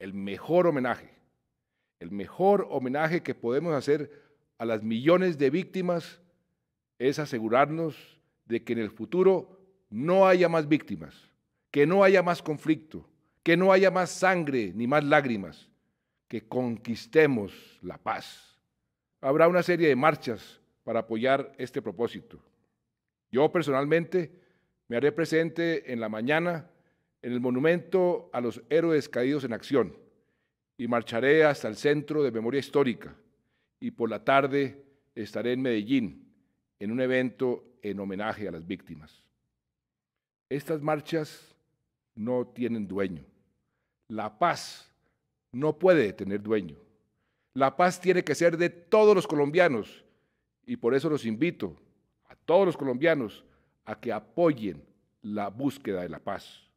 el mejor homenaje, el mejor homenaje que podemos hacer a las millones de víctimas es asegurarnos de que en el futuro no haya más víctimas, que no haya más conflicto, que no haya más sangre ni más lágrimas, que conquistemos la paz. Habrá una serie de marchas para apoyar este propósito. Yo personalmente me haré presente en la mañana en el monumento a los héroes caídos en acción y marcharé hasta el Centro de Memoria Histórica y por la tarde estaré en Medellín en un evento en homenaje a las víctimas. Estas marchas no tienen dueño. La paz no puede tener dueño. La paz tiene que ser de todos los colombianos y por eso los invito a todos los colombianos a que apoyen la búsqueda de la paz.